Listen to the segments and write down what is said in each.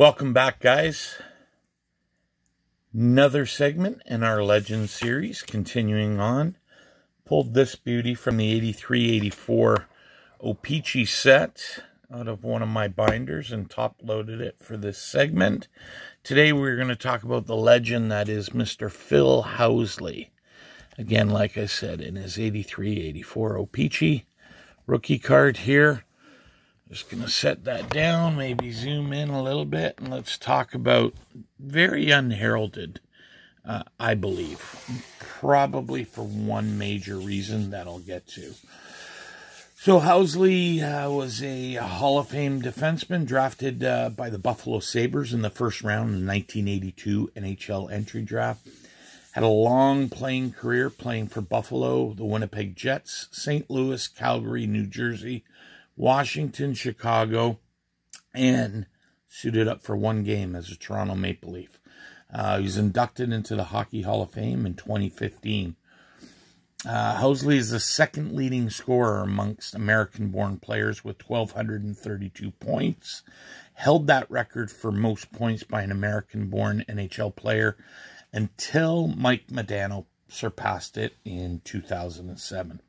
Welcome back, guys. Another segment in our Legend series, continuing on. Pulled this beauty from the 83-84 O-Pee-Chee set out of one of my binders and top-loaded it for this segment. Today we're going to talk about the legend that is Mr. Phil Housley. Again, like I said, in his 83-84 O-Pee-Chee rookie card here. Just going to set that down, maybe zoom in a little bit, and let's talk about very unheralded, uh, I believe. Probably for one major reason that I'll get to. So Housley uh, was a Hall of Fame defenseman drafted uh, by the Buffalo Sabres in the first round in the 1982 NHL entry draft. Had a long playing career playing for Buffalo, the Winnipeg Jets, St. Louis, Calgary, New Jersey, Washington, Chicago, and suited up for one game as a Toronto Maple Leaf. Uh, he was inducted into the Hockey Hall of Fame in 2015. Uh, Housley is the second leading scorer amongst American-born players with 1,232 points. Held that record for most points by an American-born NHL player until Mike Modano surpassed it in 2007.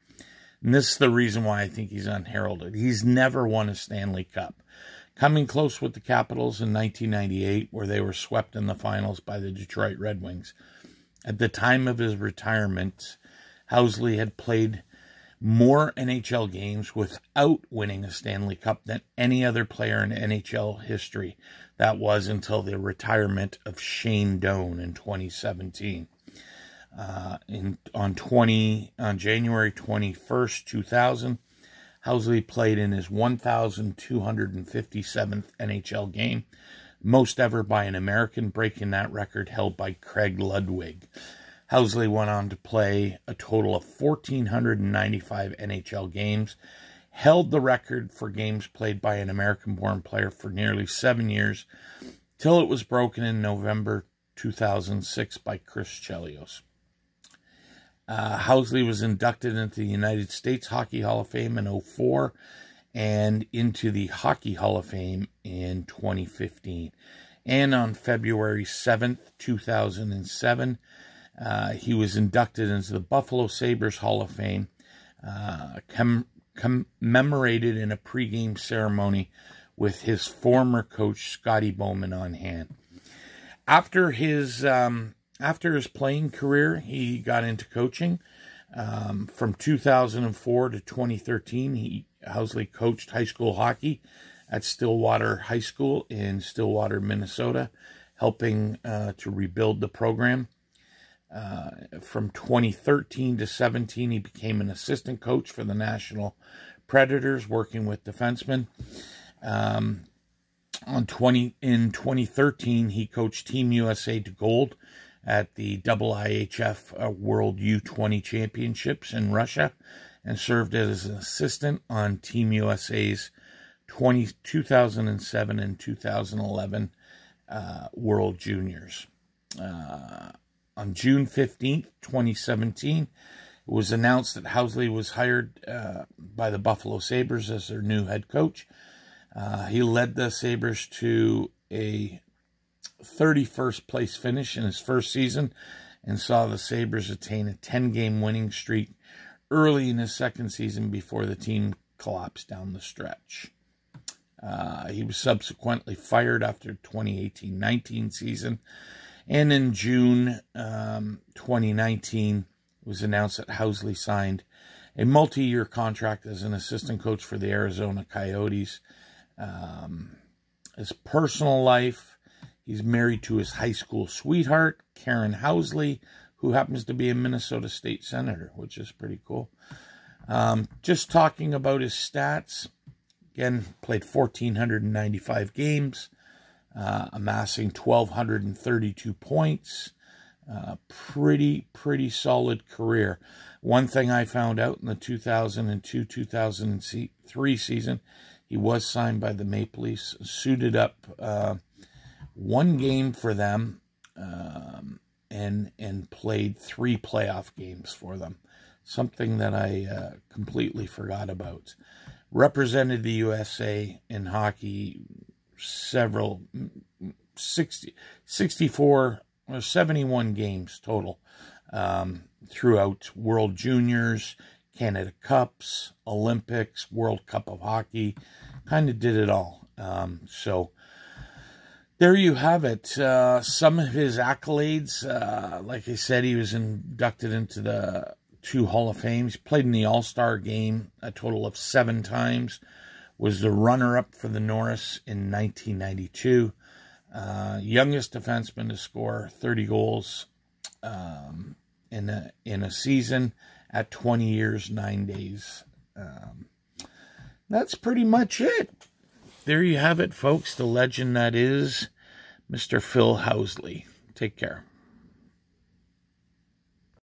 And this is the reason why I think he's unheralded. He's never won a Stanley Cup. Coming close with the Capitals in 1998, where they were swept in the finals by the Detroit Red Wings. At the time of his retirement, Housley had played more NHL games without winning a Stanley Cup than any other player in NHL history. That was until the retirement of Shane Doan in 2017 uh, in on 20 on January 21st, 2000. Housley played in his 1,257th NHL game, most ever by an American, breaking that record held by Craig Ludwig. Housley went on to play a total of 1,495 NHL games, held the record for games played by an American born player for nearly seven years, till it was broken in November 2006 by Chris Chelios. Uh, Housley was inducted into the United States Hockey Hall of Fame in 04 and into the Hockey Hall of Fame in 2015. And on February 7th, 2007, uh, he was inducted into the Buffalo Sabres Hall of Fame, uh, com commemorated in a pregame ceremony with his former coach, Scotty Bowman, on hand. After his um, after his playing career, he got into coaching. Um, from 2004 to 2013, he Housley coached high school hockey at Stillwater High School in Stillwater, Minnesota, helping uh, to rebuild the program. Uh, from 2013 to 17, he became an assistant coach for the Nashville Predators, working with defensemen. Um, on 20 in 2013, he coached Team USA to gold at the IIHF uh, World U20 Championships in Russia and served as an assistant on Team USA's 20, 2007 and 2011 uh, World Juniors. Uh, on June 15th, 2017, it was announced that Housley was hired uh, by the Buffalo Sabres as their new head coach. Uh, he led the Sabres to a 31st place finish in his first season and saw the Sabres attain a 10 game winning streak early in his second season before the team collapsed down the stretch. Uh, he was subsequently fired after 2018-19 season. And in June um, 2019, it was announced that Housley signed a multi-year contract as an assistant coach for the Arizona Coyotes. Um, his personal life He's married to his high school sweetheart, Karen Housley, who happens to be a Minnesota State Senator, which is pretty cool. Um, just talking about his stats. Again, played 1,495 games, uh, amassing 1,232 points. Uh, pretty, pretty solid career. One thing I found out in the 2002-2003 season, he was signed by the Maple Leafs, suited up uh, one game for them um, and and played three playoff games for them. Something that I uh, completely forgot about. Represented the USA in hockey several, 60, 64 or 71 games total um, throughout World Juniors, Canada Cups, Olympics, World Cup of Hockey. Kind of did it all. Um, so there you have it. Uh, some of his accolades, uh, like I said, he was inducted into the two Hall of Fames, played in the All Star game a total of seven times, was the runner up for the Norris in 1992. Uh, youngest defenseman to score 30 goals um, in a in a season at 20 years, nine days. Um, that's pretty much it. There you have it, folks. The legend that is Mr. Phil Housley. Take care.